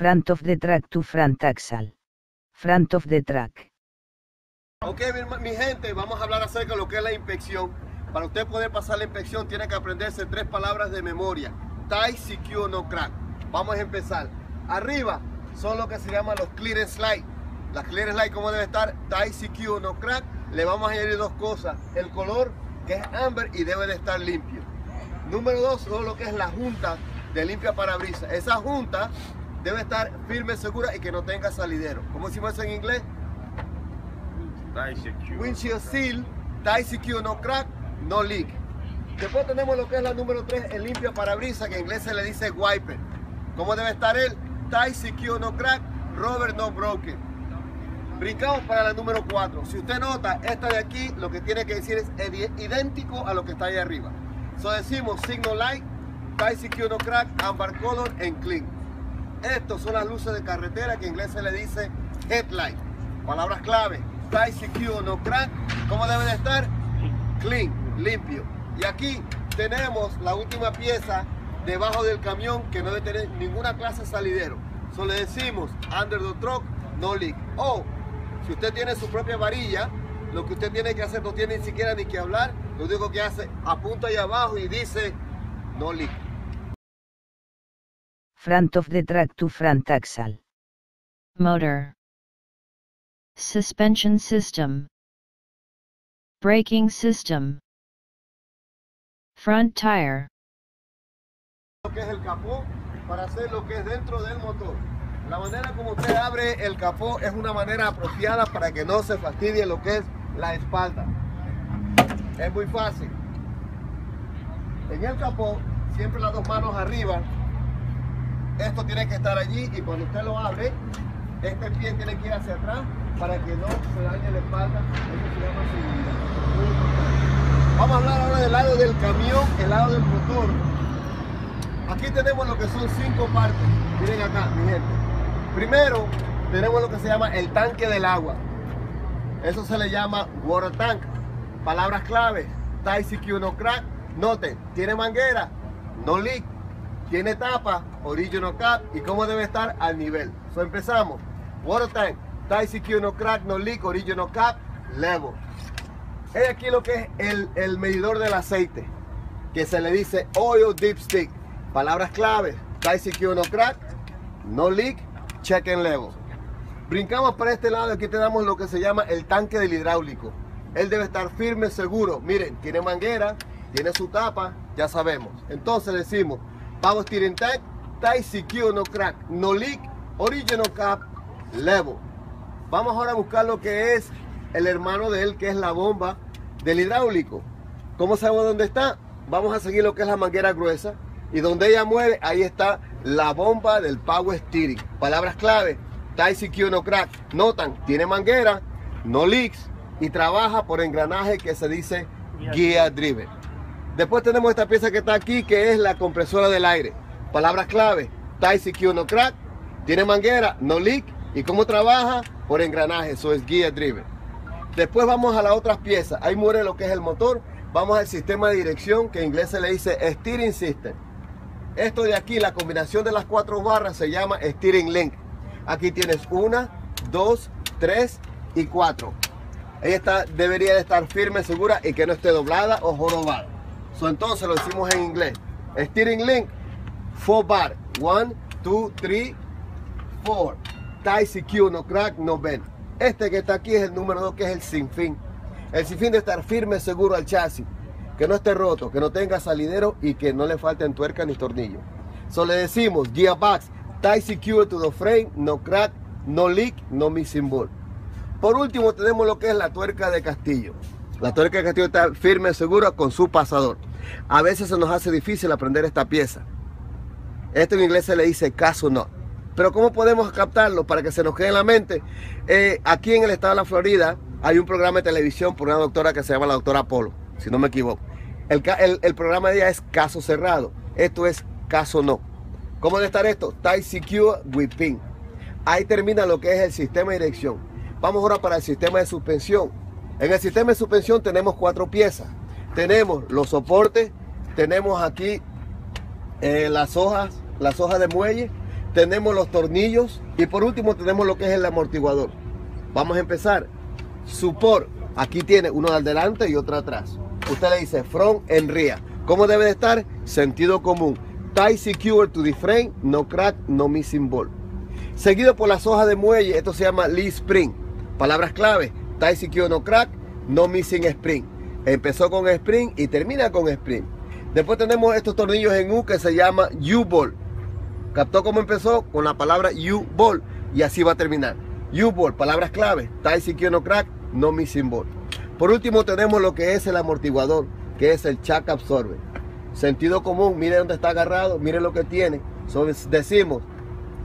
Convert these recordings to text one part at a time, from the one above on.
Front of the track to front axle. Front of the track. Ok, mi, gente, vamos a hablar acerca de lo que es la inspección. Para usted poder pasar la inspección tiene que aprenderse tres palabras de memoria. Tai, CQ, no crack. Vamos a empezar. Arriba son lo que se llama los clearance light. Las clearance light, ¿cómo debe estar? Tai, CQ, no crack. Le vamos a añadir dos cosas. El color, que es amber y debe de estar limpio. Número dos, todo lo que es la junta de limpia parabrisas. Esa junta debe estar firme, segura y que no tenga salidero. ¿Cómo decimos eso en inglés? Windshield seal, tie secure, no crack, no leak. Después tenemos lo que es la número 3, el limpia parabrisas, que en inglés se le dice wiper. ¿Cómo debe estar él? Tie secure, no crack, rubber no broken. Brincamos para la número 4. Si usted nota, esta de aquí lo que tiene que decir es idéntico a lo que está ahí arriba. So decimos signal light, tie secure, no crack, amber color and clean. Estos son las luces de carretera que en inglés se le dice headlight. Palabras clave, tie secure, no crack. ¿Cómo debe de estar? Clean, limpio. Y aquí tenemos la última pieza debajo del camión que no debe tener ninguna clase de salidero. Solo le decimos under the truck, no leak. O si usted tiene su propia varilla, lo que usted tiene que hacer no tiene ni siquiera ni que hablar. Lo único que hace, apunta ahí abajo y dice no leak. Front of the track to front axle. motor, suspension system, braking system, front tire, lo que es el capó para hacer lo que es dentro del motor. La manera como usted abre el capó es una manera apropiada para que no se fastidie lo que es la espalda. Es muy fácil. En el capó, siempre las dos manos arriba. Esto tiene que estar allí y cuando usted lo abre, este pie tiene que ir hacia atrás para que no se dañe la espalda. Eso se llama seguridad. Vamos a hablar ahora del lado del camión, el lado del motor. Aquí tenemos lo que son cinco partes. Miren acá, mi gente. Primero, tenemos lo que se llama el tanque del agua. Eso se le llama water tank. Palabras claves. Tie CQ no crack. Noten, tiene manguera, no leak. Tiene tapa, original cap. Y cómo debe estar al nivel. So empezamos. Water tank. Tie CQ no crack, no leak, original cap, level. Es aquí lo que es el, el medidor del aceite. Que se le dice oil dipstick. Palabras claves. Tie CQ no crack, no leak, check and level. Brincamos para este lado, aquí te damos lo que se llama el tanque del hidráulico. Él debe estar firme, seguro. Miren, tiene manguera, tiene su tapa, ya sabemos. Entonces decimos, Power Steering Tank, CQ no crack, no leak, original cap, level. Vamos ahora a buscar lo que es el hermano de él, que es la bomba del hidráulico. ¿Cómo sabemos dónde está? Vamos a seguir lo que es la manguera gruesa. Y donde ella mueve, ahí está la bomba del Power Steering. Palabras clave, CQ no crack. Notan, tiene manguera, no leaks y trabaja por engranaje que se dice gear driven. Después tenemos esta pieza que está aquí, que es la compresora del aire. Palabras clave, tie CQ no crack, tiene manguera, no leak y cómo trabaja por engranaje, eso es gear driven. Después vamos a las otras piezas. Ahí muere lo que es el motor. Vamos al sistema de dirección que en inglés se le dice steering system. Esto de aquí, la combinación de las cuatro barras se llama steering link. Aquí tienes una, dos, tres y cuatro. Ella está, debería de estar firme, segura y que no esté doblada o jorobada. So, entonces lo decimos en inglés. Steering link, four bar. One, two, three, four. Tie CQ, no crack, no bend. Este que está aquí es el número 2, que es el sinfín. El sinfín de estar firme, seguro al chasis. Que no esté roto, que no tenga salidero y que no le falten tuerca ni tornillo. So le decimos gearbox, tie secure to the frame, no crack, no leak, no missing bolt. Por último tenemos lo que es la tuerca de castillo. La tuerca de castillo está firme, segura con su pasador. A veces se nos hace difícil aprender esta pieza. Esto en inglés se le dice caso no. Pero ¿cómo podemos captarlo para que se nos quede en la mente? Eh, aquí en el estado de la Florida hay un programa de televisión por una doctora que se llama la doctora Polo, si no me equivoco. El, programa de ella es caso cerrado. Esto es caso no. ¿Cómo debe estar esto? Tie secure with pin. Ahí termina lo que es el sistema de dirección. Vamos ahora para el sistema de suspensión. En el sistema de suspensión tenemos cuatro piezas. Tenemos los soportes, tenemos aquí eh, las hojas, las hojas de muelle, tenemos los tornillos y por último tenemos lo que es el amortiguador. Vamos a empezar. Support, aquí tiene uno adelante y otro atrás. Usted le dice front and rear. ¿Cómo debe de estar? Sentido común. Tie secure to the frame, no crack, no missing ball. Seguido por las hojas de muelle, esto se llama Lee Spring. Palabras clave, tie secure, no crack, no missing spring. Empezó con spring y termina con spring. Después tenemos estos tornillos en U que se llama U-ball. ¿Captó cómo empezó? Con la palabra U-ball y así va a terminar. U-ball, palabras clave, tie secure, crack, no missing ball. Por último tenemos lo que es el amortiguador, que es el Chuck Absorber. Sentido común, mire dónde está agarrado, mire lo que tiene. Decimos,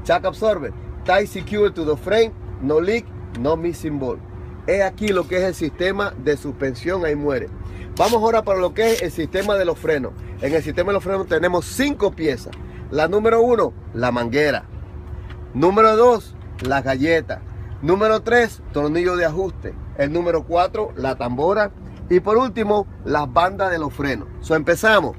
Chuck Absorber, tie secure to the frame, no leak, no missing ball. Es aquí lo que es el sistema de suspensión, ahí muere. Vamos ahora para lo que es el sistema de los frenos. En el sistema de los frenos tenemos cinco piezas. La número uno, la manguera. Número dos, la galleta. Número tres, tornillo de ajuste. El número cuatro, la tambora. Y por último, las bandas de los frenos. So empezamos.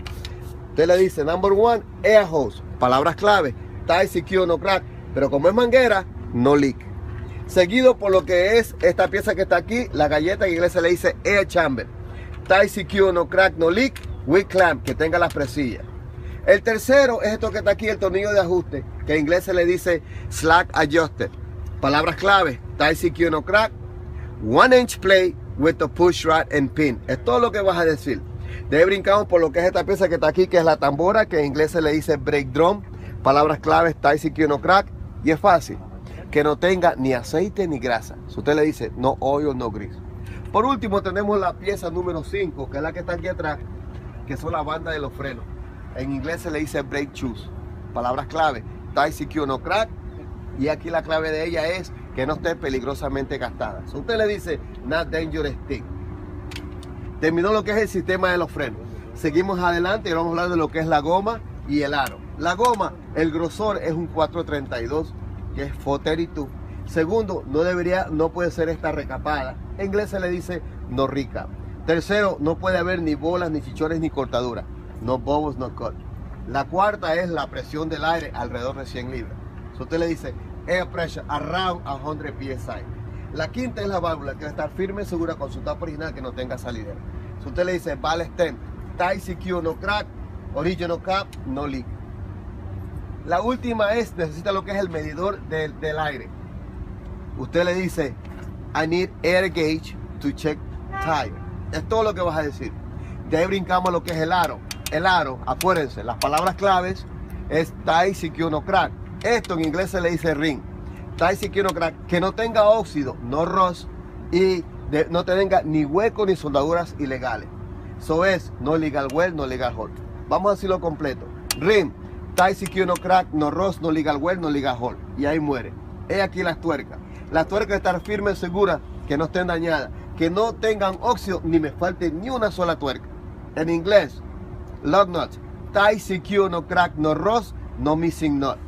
Usted le dice, number one, air hose. Palabras clave. Tie secure, no crack. Pero como es manguera, no leak. Seguido por lo que es esta pieza que está aquí, la galleta en inglés se le dice air chamber. Tie secure, no crack, no leak. With clamp, que tenga las presillas. El tercero es esto que está aquí, el tornillo de ajuste, que en inglés se le dice slack adjuster. Palabras clave, tie secure, no crack. One inch plate with the push rod and pin. Es todo lo que vas a decir. De ahí brincamos por lo que es esta pieza que está aquí, que es la tambora, que en inglés se le dice break drum. Palabras claves, tie secure, no crack. Y es fácil. Que no tenga ni aceite ni grasa. Si usted le dice no oil, no gris. Por último tenemos la pieza número 5, que es la que está aquí atrás, que son las bandas de los frenos. En inglés se le dice brake shoes. Palabras clave, tie secure, no crack. Y aquí la clave de ella es que no esté peligrosamente gastada. Si usted le dice not dangerous stick. Terminó lo que es el sistema de los frenos. Seguimos adelante y vamos a hablar de lo que es la goma y el aro. La goma, el grosor es un 432, que es 432. Segundo, no debería, no puede ser esta recapada. En inglés se le dice no rica. Tercero, no puede haber ni bolas, ni chichones, ni cortaduras. No bobos, no cut. La cuarta es la presión del aire alrededor de 100 libras. Usted le dice air pressure around 100 psi. La quinta es la válvula que debe estar firme segura con su tapa original que no tenga salidera. Si usted le dice ball stem, tie secure, no crack, original cap, no leak. La última es, necesita lo que es el medidor del, del aire. Usted le dice, I need air gauge to check tire. Es todo lo que vas a decir. De ahí brincamos lo que es el aro. El aro, acuérdense, las palabras claves es tie secure, crack. Esto en inglés se le dice ring. Tie secure, crack. Que no tenga óxido, no rust y no tenga ni hueco ni soldaduras ilegales. Eso es no legal well, no legal hole. Vamos a decirlo completo. Ring, tie secure, no crack, no rust, no legal well, no legal hole. Y ahí muere. He aquí las tuercas. Las tuercas estar firmes, seguras, que no estén dañadas, que no tengan óxido, ni me falte ni una sola tuerca. En inglés, lug nuts, tie secure, no crack, no rust, no missing nut.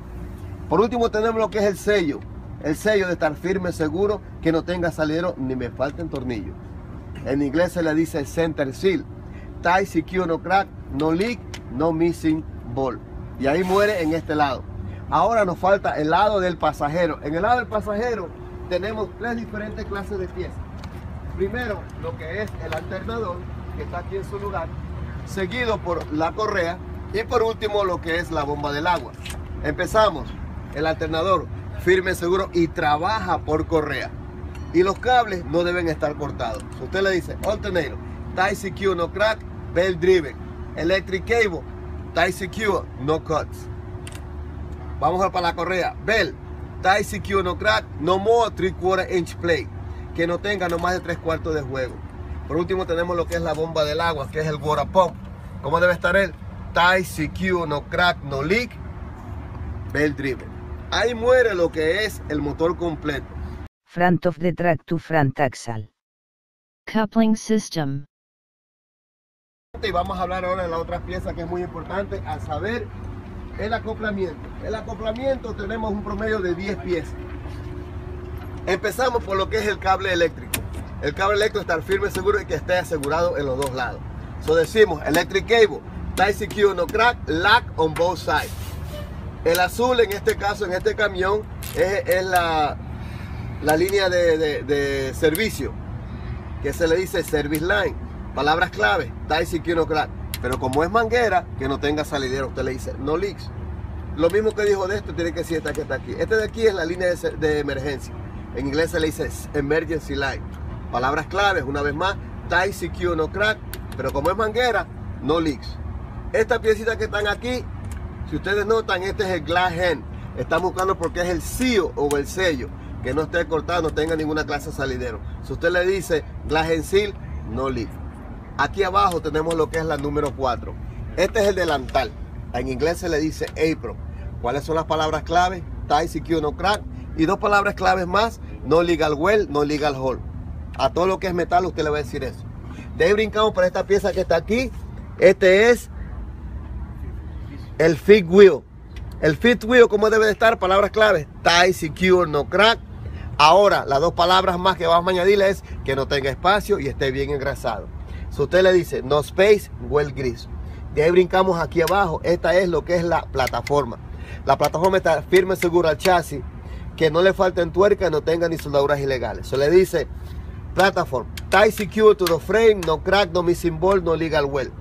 Por último tenemos lo que es el sello. El sello de estar firme, seguro, que no tenga salidero ni me falten tornillos. En inglés se le dice center seal. Tie secure, no crack, no leak, no missing ball. Y ahí muere en este lado. Ahora nos falta el lado del pasajero. En el lado del pasajero tenemos tres diferentes clases de piezas. Primero, lo que es el alternador, que está aquí en su lugar, seguido por la correa y por último lo que es la bomba del agua. Empezamos. El alternador firme, seguro y trabaja por correa. Y los cables no deben estar cortados. Usted le dice alternator, tie secure, no crack, bell driven. Electric cable, tie secure, no cuts. Vamos a para la correa. Bell, tie secure, no crack, no more 3 quarter inch plate. Que no tenga no más de 3 cuartos de juego. Por último tenemos lo que es la bomba del agua, que es el water pump. ¿Cómo debe estar él? Tie secure, no crack, no leak, bell driven. Ahí muere lo que es el motor completo. Front of the track to front axle. Coupling system. Y vamos a hablar ahora de la otra pieza que es muy importante, a saber, el acoplamiento. El acoplamiento tenemos un promedio de 10 piezas. Empezamos por lo que es el cable eléctrico. El cable eléctrico estar firme, seguro y que esté asegurado en los dos lados. So decimos, electric cable, secure, no crack, lock on both sides. El azul en este caso, en este camión, es, la, la línea de, servicio, que se le dice service line. Palabras clave, Tyson Crack. Pero como es manguera, que no tenga salidero, usted le dice no leaks. Lo mismo que dijo de esto, tiene que decir esta que está aquí. Este de aquí es la línea de, emergencia. En inglés se le dice emergency line. Palabras claves, una vez más, tie, secure, no crack. Pero como es manguera, no leaks. Esta piecita que están aquí, si ustedes notan, este es el glass hand. Están buscando porque es el seal o el sello. Que no esté cortado, no tenga ninguna clase de salidero. Si usted le dice glass seal, no leak. Aquí abajo tenemos lo que es la número 4. Este es el delantal. En inglés se le dice apron. ¿Cuáles son las palabras clave? Tie, secure, no crack. Y dos palabras claves más, no legal well, no legal hold. A todo lo que es metal usted le va a decir eso. De ahí brincamos para esta pieza que está aquí. Este es el fit wheel. El fit wheel, ¿cómo debe de estar? Palabras claves. Tie, secure, no crack. Ahora, las dos palabras más que vamos a añadirle es que no tenga espacio y esté bien engrasado. Usted le dice no space, well gris. De ahí brincamos aquí abajo. Esta es lo que es la plataforma. La plataforma está firme, segura al chasis, que no le falten tuercas, no tenga ni soldaduras ilegales. Se le dice plataforma, tie secure to the frame, no crack, no missing ball, no legal well.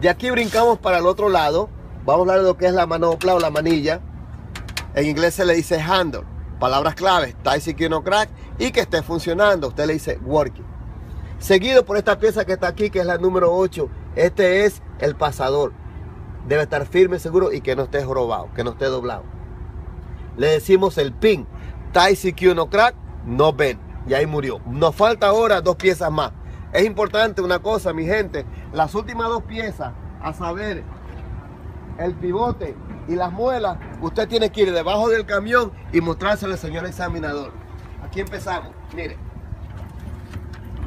De aquí brincamos para el otro lado. Vamos a hablar de lo que es la manopla o la manilla. En inglés se le dice handle. Palabras claves, tie secure, no crack y que esté funcionando. Usted le dice working. Seguido por esta pieza que está aquí, que es la número 8. Este es el pasador debe estar firme, seguro y que no esté robado, que no esté doblado. Le decimos el pin. Tai que no crack, no ven. Y ahí murió. Nos falta ahora dos piezas más. Es importante una cosa, mi gente. Las últimas dos piezas, a saber, el pivote y las muelas, usted tiene que ir debajo del camión y mostrárselo al señor examinador. Aquí empezamos. Mire.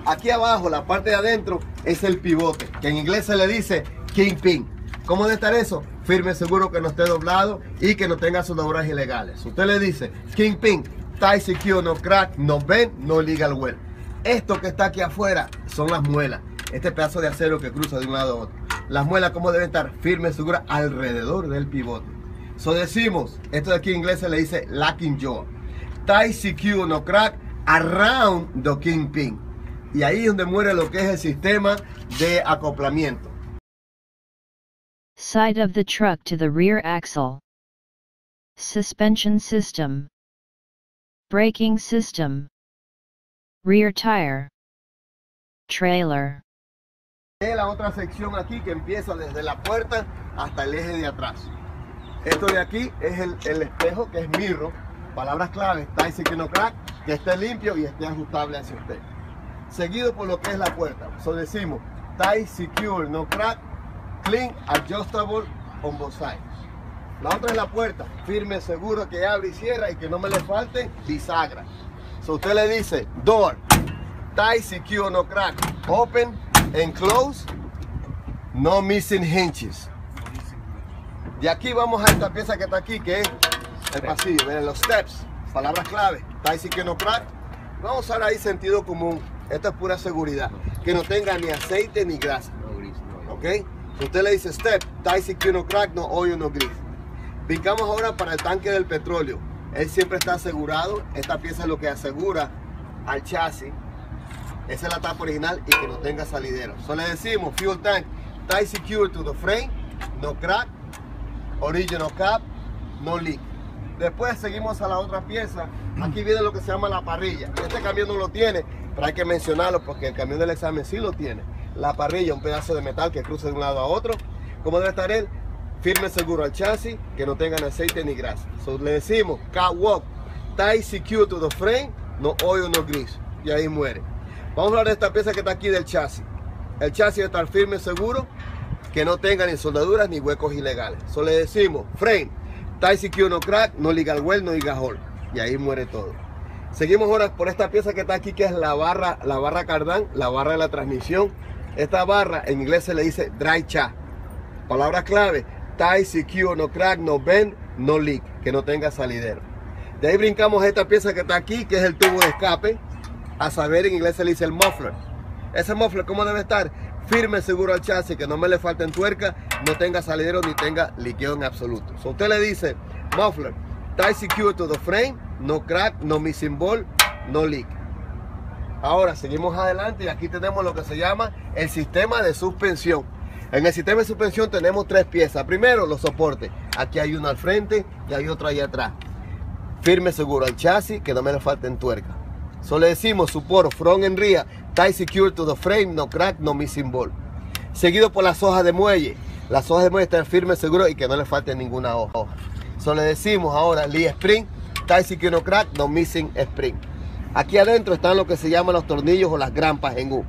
Aquí abajo, la parte de adentro, es el pivote, que en inglés se le dice king pin. ¿Cómo debe estar eso? Firme, seguro que no esté doblado y que no tenga soldaduras ilegales. Usted le dice, Kingpin, tie secure, no crack, no bend, no legal well. Esto que está aquí afuera son las muelas. Este pedazo de acero que cruza de un lado a otro. Las muelas, ¿cómo deben estar? Firmes, seguras alrededor del pivote. So decimos, esto de aquí en inglés se le dice lacking jaw. Tie secure, no crack, around the kingpin. Y ahí es donde muere lo que es el sistema de acoplamiento. Side of the truck to the rear axle. Suspension system. Braking system. Rear tire. Trailer. La otra sección aquí que empieza desde la puerta hasta el eje de atrás. Esto de aquí es el, el espejo que es mirro. Palabras claves, tie que no crack, que esté limpio y esté ajustable hacia usted. Seguido por lo que es la puerta. So decimos, tie secure, no crack, clean, adjustable on both sides. La otra es la puerta, firme, seguro que abre y cierra y que no me le falte bisagra. So usted le dice door, tie, secure, no crack, open and close, no missing hinges. De aquí vamos a esta pieza que está aquí, que es el pasillo, los steps, palabras clave, tie, secure, no crack. Vamos a usar ahí sentido común, esto es pura seguridad, que no tenga ni aceite ni grasa. ¿Ok? Usted le dice step, tie que no crack, no hoyo, no gris. Brincamos ahora para el tanque del petróleo. Él siempre está asegurado. Esta pieza es lo que asegura al chasis. Esa es la tapa original y que no tenga salidero. Solo le decimos fuel tank, tie secure to the frame, no crack, original cap, no leak. Después seguimos a la otra pieza. Aquí viene lo que se llama la parrilla. Este camión no lo tiene, hay que mencionarlo porque el camión del examen sí lo tiene la parrilla, un pedazo de metal que cruce de un lado a otro. ¿Cómo debe estar él? Firme seguro al chasis, que no tengan aceite ni grasa. le decimos, catwalk, tie secure to the frame, no oil, no gris. Y ahí muere. Vamos a hablar de esta pieza que está aquí del chasis. El chasis debe estar firme seguro, que no tenga ni soldaduras ni huecos ilegales. So le decimos, frame, tie secure, no crack, no legal well, no legal hole. Y ahí muere todo. Seguimos ahora por esta pieza que está aquí, que es la barra, la barra cardán, la barra de la transmisión. Esta barra en inglés se le dice dry cha. Palabra clave, tie, secure, no crack, no bend, no leak, que no tenga salidero. De ahí brincamos esta pieza que está aquí, que es el tubo de escape. A saber, en inglés se le dice el muffler. Ese muffler, ¿cómo debe estar? Firme, seguro al chasis, que no me le falten tuerca, no tenga salidero ni tenga líquido en absoluto. Si usted le dice muffler. Tie secure to the frame, no crack, no missing ball, no leak. Ahora seguimos adelante y aquí tenemos lo que se llama el sistema de suspensión. En el sistema de suspensión tenemos tres piezas. Primero, los soportes. Aquí hay uno al frente y hay otro allá atrás. Firme seguro al chasis, que no me le falten tuerca. Solo decimos support front and rear, tie secure to the frame, no crack, no missing ball. Seguido por las hojas de muelle. Las hojas de muelle están firmes, seguro y que no le falte ninguna hoja. Solo decimos ahora Lee Spring, tie secure, no crack, no missing spring. Aquí adentro están lo que se llaman los tornillos o las grampas en U.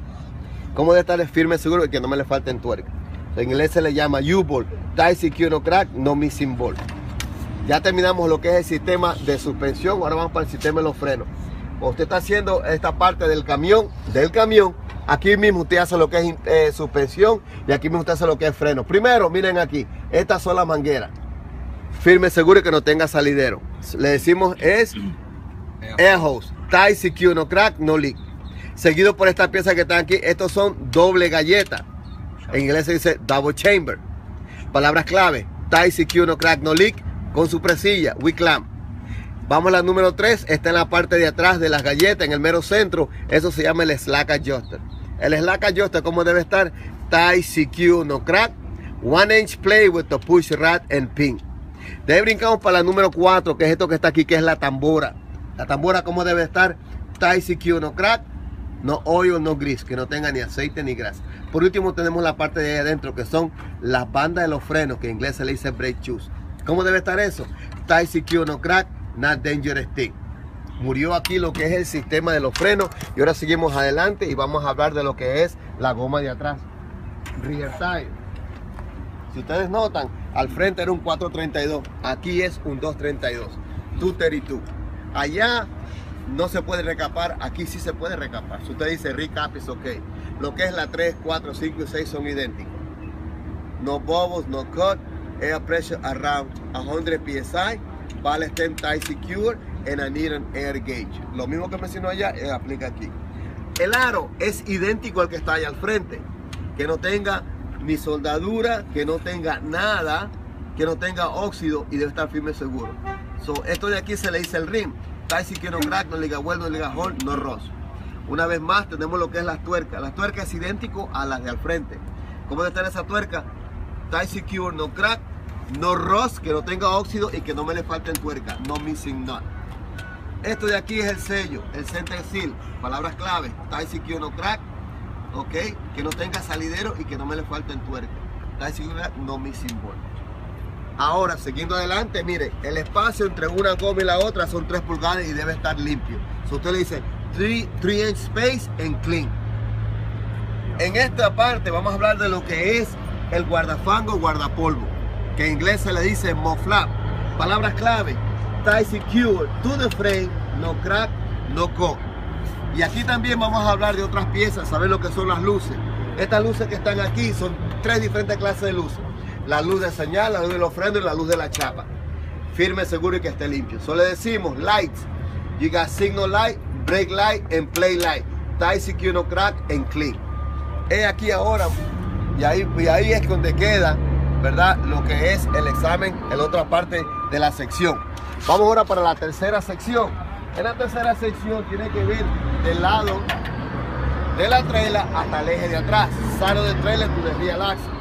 ¿Cómo debe estar firme, seguro y que no me le falten tuerca? En inglés se le llama U-Ball, tie secure, no crack, no missing ball. Ya terminamos lo que es el sistema de suspensión. Ahora vamos para el sistema de los frenos. Usted está haciendo esta parte del camión, del camión. Aquí mismo usted hace lo que es eh, suspensión y aquí mismo usted hace lo que es freno. Primero, miren aquí, estas son las mangueras. Firme, seguro que no tenga salidero. Le decimos es hose, tie, secure, no crack, no leak. Seguido por esta pieza que están aquí, estos son doble galleta. En inglés se dice double chamber. Palabras clave, tie, secure, no crack, no leak con su presilla, clamp. Vamos a la número 3, está en la parte de atrás de las galletas, en el mero centro. Eso se llama el slack adjuster. El slack adjuster, ¿cómo debe estar? Tie, CQ, no crack. One inch play with the push rat and pin. De ahí brincamos para la número 4, que es esto que está aquí, que es la tambora. La tambora, ¿cómo debe estar? Tie, CQ, no crack. No oil, no gris, que no tenga ni aceite ni grasa. Por último tenemos la parte de ahí adentro, que son las bandas de los frenos, que en inglés se le dice brake shoes. ¿Cómo debe estar eso? Tie secure, no crack, not dangerous thing. Murió aquí lo que es el sistema de los frenos y ahora seguimos adelante y vamos a hablar de lo que es la goma de atrás. Rear tire. Si ustedes notan, al frente era un 432, aquí es un 232, 232. Allá no se puede recapar, aquí sí se puede recapar. Si usted dice recap es ok. Lo que es la 3, 4, 5 y 6 son idénticos. No bubbles, no cut, air pressure around 100 psi, ballast tie secure, and I need an air gauge. Lo mismo que mencionó allá, eh, aplica aquí. El aro es idéntico al que está allá al frente, que no tenga ni soldadura, que no tenga nada, que no tenga óxido y debe estar firme seguro. So, esto de aquí se le dice el rim. Tie secure, no crack, no liga well, no liga hole, no ross. Una vez más tenemos lo que es las tuercas. La tuerca es idéntico a las de al frente. ¿Cómo debe estar esa tuerca? Tie secure, no crack, no rust, que no tenga óxido y que no me le falten tuerca, no missing nut. Esto de aquí es el sello, el center seal, palabras clave, tie secure, no crack, ok, que no tenga salidero y que no me le falten tuerca, tie secure, no missing bolt. Ahora, siguiendo adelante, mire, el espacio entre una goma y la otra son 3 pulgadas y debe estar limpio. Si usted le dice 3, 3 inch space and clean. En esta parte vamos a hablar de lo que es el guardafango, guardapolvo que en inglés se le dice moflap. Palabras clave, tie secure to the frame, no crack, no cut. Y aquí también vamos a hablar de otras piezas, saber lo que son las luces. Estas luces que están aquí son tres diferentes clases de luces. La luz de señal, la luz de los frenos y la luz de la chapa. Firme, seguro y que esté limpio. Solo le decimos lights. You signal light, brake light and play light. Tie secure, no crack and clean. Es aquí ahora. Y ahí, y ahí es donde queda ¿verdad? Lo que es el examen en la otra parte de la sección. Vamos ahora para la tercera sección. En la tercera sección tiene que ver del lado de la trela hasta el eje de atrás. Salo de trailer to the real axle.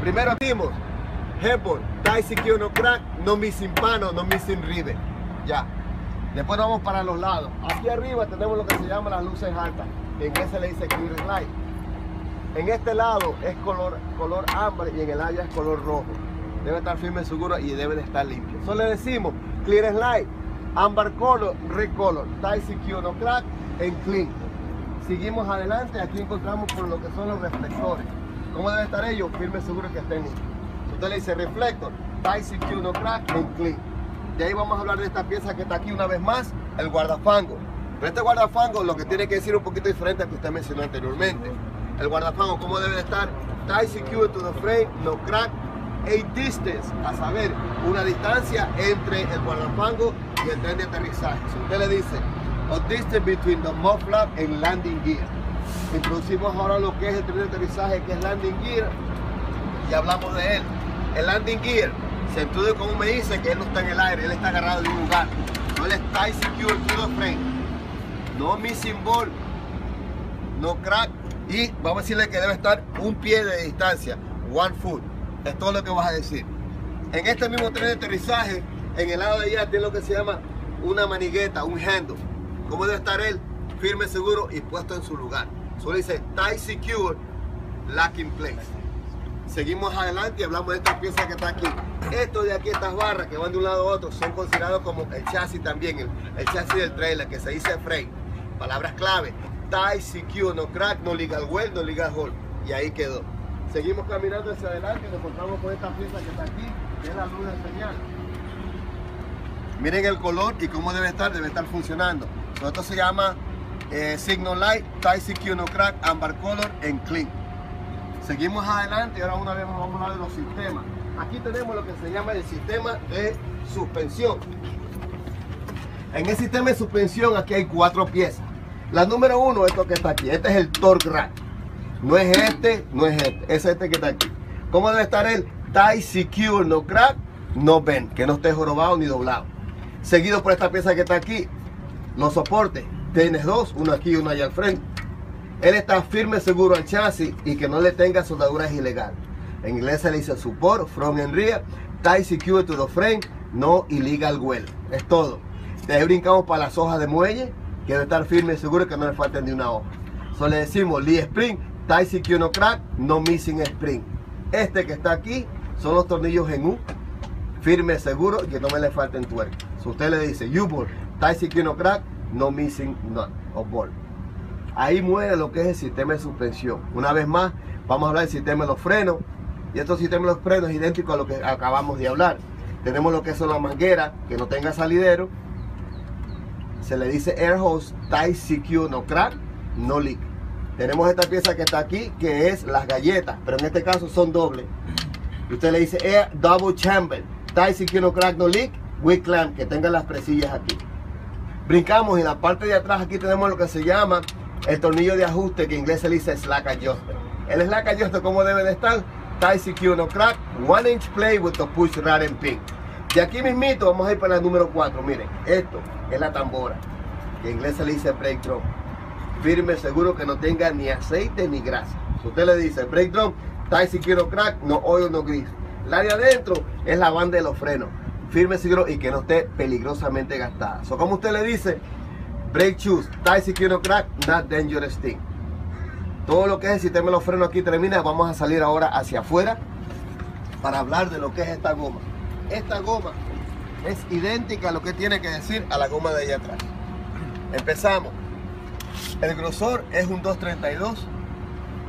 Primero dimos headboard, tie secure no crack, no missing pano, no missing rivet. Ya. Después vamos para los lados. Aquí arriba tenemos lo que se llama las luces altas. En ese le dice clear light. En este lado es color, color y en el área es color rojo. Debe estar firme, seguro y debe de estar limpio. Solo le decimos clear light, amber color, red color, tie secure, no crack, en clean. Seguimos adelante, aquí encontramos por lo que son los reflectores. ¿Cómo debe estar ellos? Firme, seguro que estén limpios. Usted le dice reflector, tie secure, no crack, en clean. De ahí vamos a hablar de esta pieza que está aquí una vez más, el guardafango. Pero este guardafango lo que tiene que decir un poquito diferente a que usted mencionó anteriormente el guardafango, cómo debe estar. Tie secure to the frame, no crack. A distance, a saber, una distancia entre el guardafango y el tren de aterrizaje. Si usted le dice, a distance between the muffler and landing gear. Introducimos ahora lo que es el tren de aterrizaje, que es landing gear, y hablamos de él. El landing gear Centudio como me dice que él no está en el aire, él está agarrado de un lugar. No él está secure to the frame. No missing ball. No crack. Y vamos a decirle que debe estar un pie de distancia. One foot. Es todo lo que vas a decir. En este mismo tren de aterrizaje, en el lado de allá tiene lo que se llama una manigueta, un handle. ¿Cómo debe estar él? Firme, seguro y puesto en su lugar. Solo dice tie secure, lock in place. Seguimos adelante y hablamos de esta pieza que está aquí. Esto de aquí, estas barras que van de un lado a otro, son considerados como el chasis también, el, chasis del trailer, que se dice frame. Palabras clave. Tie, secure, no crack, no legal well, no legal hold. Y ahí quedó. Seguimos caminando hacia adelante y nos encontramos con esta pieza que está aquí, que es la luz de señal. Miren el color y cómo debe estar, debe estar funcionando. Esto se llama eh, Signal Light, Tie Secure No Crack, Amber Color en Clean. Seguimos adelante y ahora una vez vamos a hablar de los sistemas. Aquí tenemos lo que se llama el sistema de suspensión. En el sistema de suspensión aquí hay cuatro piezas. La número uno, esto que está aquí, este es el torque rack. No es este, no es este, es este que está aquí. ¿Cómo debe estar el tie secure, no crack, no bend, que no esté jorobado ni doblado? Seguido por esta pieza que está aquí, los soportes. Tienes dos, uno aquí y uno allá al frente. Él está firme, seguro al chasis y que no le tenga soldaduras ilegales. En inglés se le dice support, front and rear, tie secure to the frame, no illegal well. Es todo. De ahí brincamos para las hojas de muelle, que debe estar firme seguro que no le falten ni una hoja. Solo le decimos Lee Spring, secure no crack, no missing spring. Este que está aquí son los tornillos en U, firme, seguro y que no me le falten tuercas. Si usted le dice tie secure no crack, no missing nut o ball. Ahí muere lo que es el sistema de suspensión. Una vez más, vamos a hablar del sistema de los frenos. Y estos sistemas de los frenos es idéntico a lo que acabamos de hablar. Tenemos lo que son las mangueras, que no tenga salidero. Se le dice air hose, tie no crack, no leak. Tenemos esta pieza que está aquí, que es las galletas, pero en este caso son dobles. Y usted le dice air double chamber, secure, no crack, no leak, with clamp, que tenga las presillas aquí. Brincamos y en la parte de atrás aquí tenemos lo que se llama el tornillo de ajuste que en inglés se dice slack adjuster. El slack adjuster, ¿cómo debe de estar? Tie secure no crack, one inch play with the push rod and pin. De aquí mismito vamos a ir para el número 4. Miren, esto es la tambora, que en inglés se le dice brake drum. Firme, seguro que no tenga ni aceite ni grasa. Si usted le dice brake drum, tie secure no crack, no oil, no gris. La de adentro es la banda de los frenos. Firme, seguro y que no esté peligrosamente gastada. So, como usted le dice, Brake shoes, tie secure crack, not dangerous thing. Todo lo que es el sistema de los frenos aquí termina. Vamos a salir ahora hacia afuera para hablar de lo que es esta goma. Esta goma es idéntica a lo que tiene que decir a la goma de allá atrás. Empezamos. El grosor es un 232.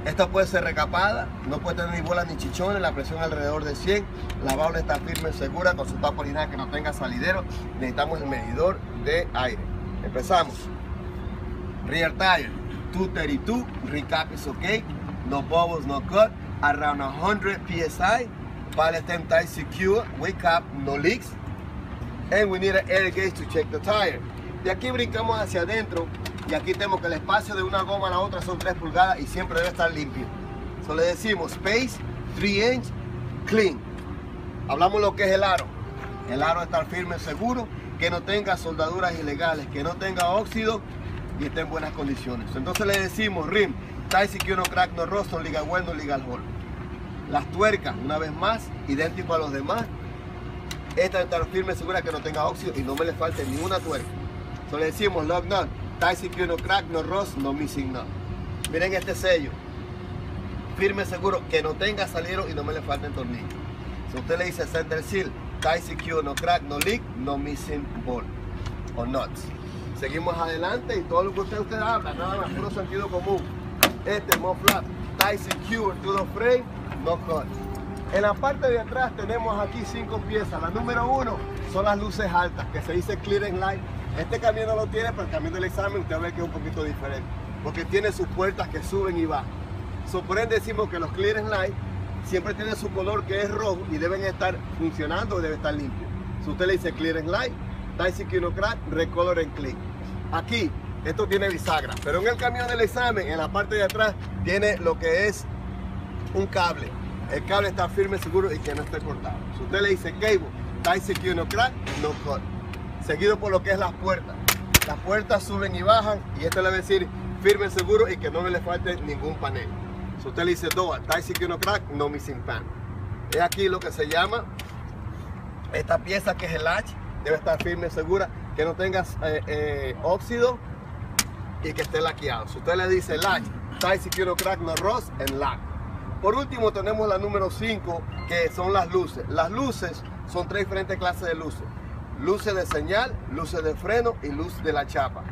Esta puede ser recapada, no puede tener ni bolas ni chichones, la presión alrededor de 100. La válvula está firme, segura, con su tapa original que no tenga salidero. Necesitamos el medidor de aire. Empezamos. Rear tire, 232. Recap is okay. No bubbles, no cut. Around 100 psi. Pilot stem tire secure. Wake up, no leaks. And we need an air gauge to check the tire. De aquí brincamos hacia adentro y aquí tenemos que el espacio de una goma a la otra son 3 pulgadas y siempre debe estar limpio. Solo le decimos space, 3 inch, clean. Hablamos lo que es el aro. El aro estar firme, seguro que no tenga soldaduras ilegales, que no tenga óxido y esté en buenas condiciones. Entonces le decimos RIM, Taisi que uno crack no rostro, liga bueno, liga al hall. Las tuercas, una vez más, idéntico a los demás. Esta estar firme, segura que no tenga óxido y no me le falte ninguna tuerca. Entonces le decimos lock nut, Taisi que uno crack no rostro, no missing nut. Miren este sello. Firme, seguro que no tenga salero y no me le falten tornillos. Si usted le dice center seal, tie secure, no crack, no leak, no missing ball o nuts. Seguimos adelante y todo lo que usted, usted habla, nada más, puro sentido común. Este more flat, tie secure to the frame, no cut. En la parte de atrás tenemos aquí cinco piezas. La número uno son las luces altas, que se dice clearing light. Este camión no lo tiene, pero el camión del examen usted ve que es un poquito diferente, porque tiene sus puertas que suben y bajan. So, decimos que los clearing light siempre tiene su color que es rojo y deben estar funcionando, debe estar limpio. Si usted le dice clear and light, no crack, recolor and clean. Aquí, esto tiene bisagra, pero en el camión del examen, en la parte de atrás, tiene lo que es un cable. el cable está firme, seguro y que no esté cortado. Si usted le dice cable, no crack, no cut. Seguido por lo que es las puertas. Las puertas suben y bajan y esto le va a decir firme, seguro y que no me le falte ningún panel. Si usted le dice tie secure, no crack, no missing pan. Es aquí lo que se llama esta pieza que es el latch, debe estar firme, segura, que no tengas eh, eh, óxido y que esté laqueado. Si usted le dice latch, secure, no crack, no rust, en lack. Por último tenemos la número 5 que son las luces. Las luces son tres diferentes clases de luces. Luces de señal, luces de freno y luz de la chapa.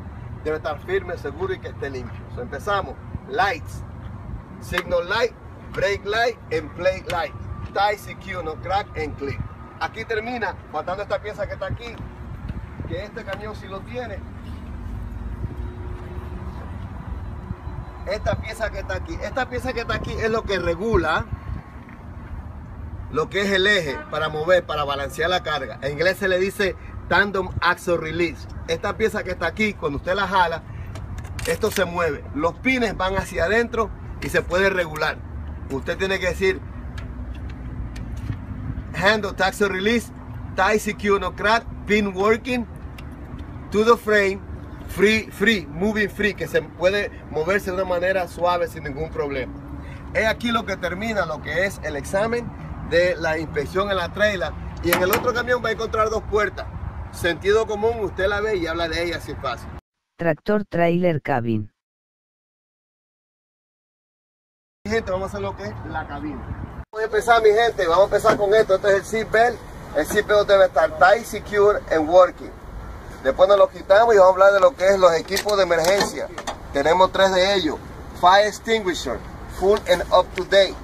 Debe estar firme, seguro y que esté limpio. empezamos. Lights, signal light, brake light and plate light. Tie secure, no crack and click. Aquí termina, faltando esta pieza que está aquí, que este camión si lo tiene, esta pieza que está aquí. Esta pieza que está aquí es lo que regula lo que es el eje para mover, para balancear la carga. En inglés se le dice tandem axle release. Esta pieza que está aquí, cuando usted la jala, esto se mueve. Los pines van hacia adentro y se puede regular. Usted tiene que decir handle axle release, secure no crack, pin working to the frame free, free, moving free, que se puede moverse de una manera suave sin ningún problema. Es aquí lo que termina lo que es el examen de la inspección en la trailer. Y en el otro camión va a encontrar dos puertas. Sentido común, usted la ve y habla de ella así fácil. Tractor Trailer Cabin. Gente, vamos a hacer lo que es la cabina. Vamos a empezar, mi gente. Vamos a empezar con esto. Este es el seatbelt. El seatbelt debe estar tight, secure and working. Después nos lo quitamos y vamos a hablar de lo que es los equipos de emergencia. Tenemos tres de ellos. Fire extinguisher, full and up to date.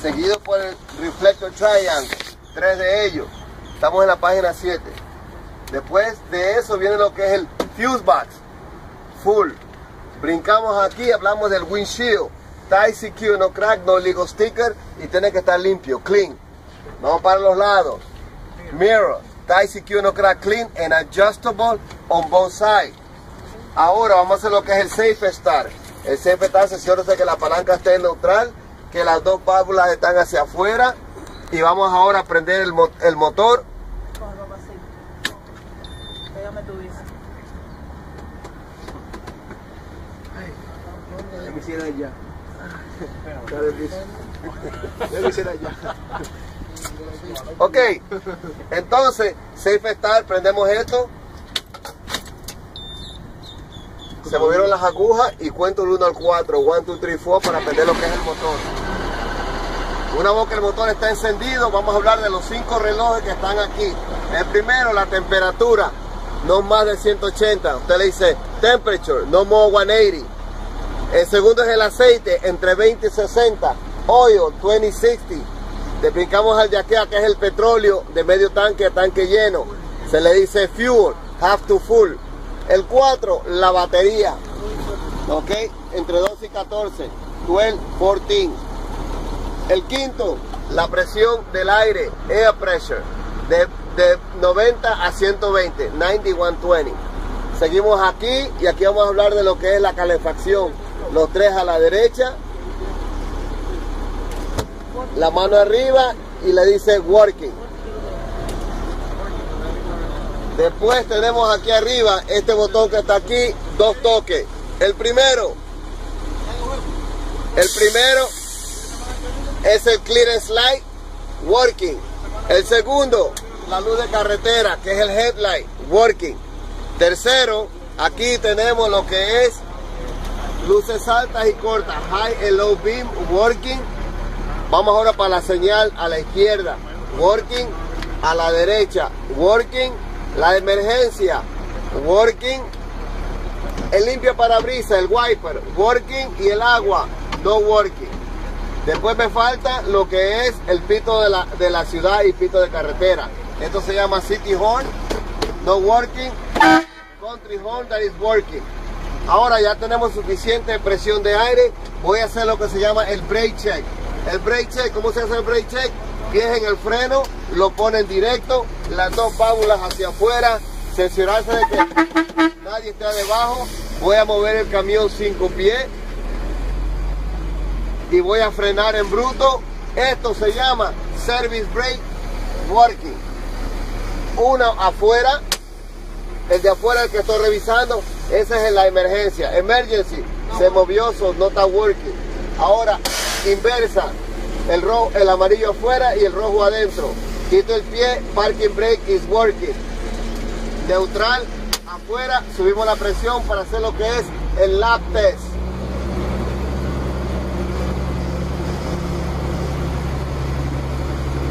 Seguido por el reflector triangle, tres de ellos. Estamos en la página 7. Después de eso viene lo que es el fuse box, full. Brincamos aquí, hablamos del windshield. Tie secure, no crack, no legal sticker y tiene que estar limpio, clean. Vamos para los lados. Mirror, tie secure, no crack, clean and adjustable on both sides. Ahora vamos a hacer lo que es el safe start. El safe start se de que la palanca esté neutral, que las dos válvulas están hacia afuera y vamos ahora a prender el, el motor. ya. Ok, entonces, Safe Start, prendemos esto. Se movieron las agujas y cuento el 1 al 4, 1, 2, 3, 4 para prender lo que es el motor. Una vez que el motor está encendido, vamos a hablar de los 5 relojes que están aquí. El primero, la temperatura, no más de 180. Usted le dice temperature, no more 180. El segundo es el aceite, entre 20 y 60. Oil, 2060 le brincamos al yaquea que es el petróleo de medio tanque a tanque lleno. Se le dice fuel, half to full. El 4, la batería. ¿Ok? Entre 12 y 14. 12, 14. El quinto, la presión del aire, air pressure. De, de 90 a 120, 90, 120. Seguimos aquí y aquí vamos a hablar de lo que es la calefacción. Los tres a la derecha, la mano arriba y le dice working. Después tenemos aquí arriba este botón que está aquí, dos toques. El primero, el primero es el clearance light working. El segundo, la luz de carretera, que es el headlight working. Tercero, aquí tenemos lo que es luces altas y cortas, high and low beam working Vamos ahora para la señal a la izquierda. Working a la derecha. Working la emergencia. Working el limpia parabrisas, el wiper. Working y el agua. No working. Después me falta lo que es el pito de la, de la ciudad y pito de carretera. Esto se llama City Horn. No working. Country Horn that is working. Ahora ya tenemos suficiente presión de aire. Voy a hacer lo que se llama el brake check. El brake check, ¿cómo se hace el brake check? En el freno, lo ponen directo, las dos válvulas hacia afuera, cerciorarse de que nadie está debajo. Voy a mover el camión cinco pies y voy a frenar en bruto Esto se llama Service Brake Working. Uno afuera, el de afuera el que estoy revisando, esa es la emergencia. Emergency, se movió, so no está working. Ahora, inversa, el, rojo, el amarillo afuera y el rojo adentro. Quito el pie, parking brake is working. Neutral, afuera, subimos la presión para hacer lo que es el lap test.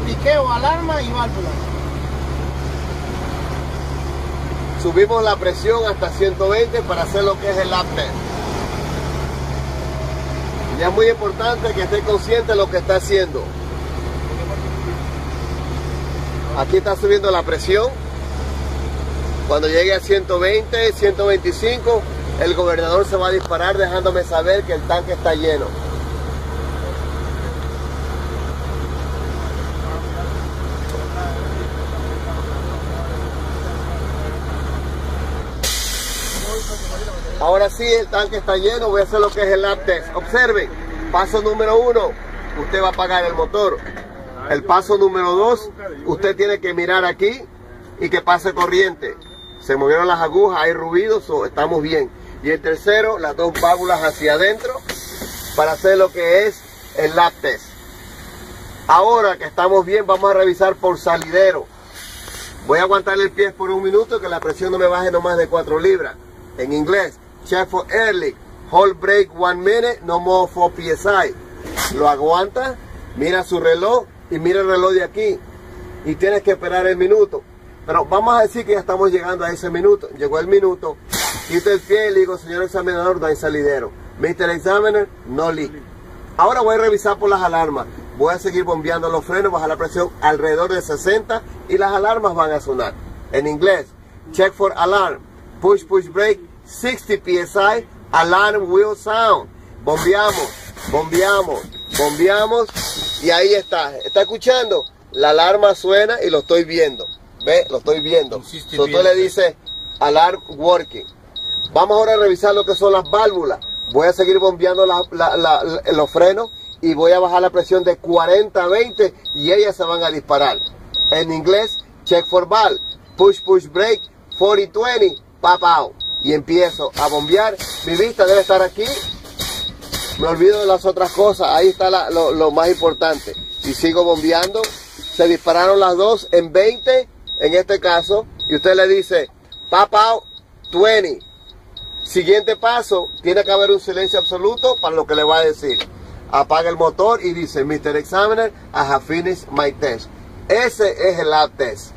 Piqueo, alarma y válvula. Subimos la presión hasta 120 para hacer lo que es el lap test. Y es muy importante que esté consciente de lo que está haciendo. Aquí está subiendo la presión. Cuando llegue a 120, 125, el gobernador se va a disparar dejándome saber que el tanque está lleno. Ahora sí, el tanque está lleno, voy a hacer lo que es el lap test. Observen, paso número uno, usted va a apagar el motor. El paso número dos, usted tiene que mirar aquí y que pase corriente. Se movieron las agujas, hay ruidos, estamos bien. Y el tercero, las dos válvulas hacia adentro para hacer lo que es el lap. Ahora que estamos bien, vamos a revisar por salidero. Voy a aguantar el pie por un minuto que la presión no me baje no más de 4 libras. En inglés, check for leak. Hold brake one minute, no more 4 psi. Lo aguanta, mira su reloj y mira el reloj de aquí. Y tienes que esperar el minuto. Pero vamos a decir que ya estamos llegando a ese minuto. Llegó el minuto. Quito el pie y le digo, señor examinador, no hay salidero. Mr. Examiner, no leak. Ahora voy a revisar por las alarmas. Voy a seguir bombeando los frenos, bajar la presión alrededor de 60 y las alarmas van a sonar. En inglés, check for alarm. Push, push, brake, 60 psi, alarm will sound. Bombeamos, bombeamos, bombeamos y ahí está. ¿Está escuchando? La alarma suena y lo estoy viendo. ¿Ve? Lo estoy viendo. Entonces le dice alarm working. Vamos ahora a revisar lo que son las válvulas. Voy a seguir bombeando la, la, la, los frenos y voy a bajar la presión de 40 a 20 y ellas se van a disparar. En inglés, check for valve, push, push, brake, 40, 20, pop out. Y empiezo a bombear. Mi vista debe estar aquí. Me olvido de las otras cosas. Ahí está lo, más importante. Y sigo bombeando. Se dispararon las dos en 20, en este caso. Y usted le dice, out, 20. Siguiente paso, tiene que haber un silencio absoluto para lo que le va a decir. Apaga el motor y dice, Mr. Examiner, I have finished my test. Ese es el lab test.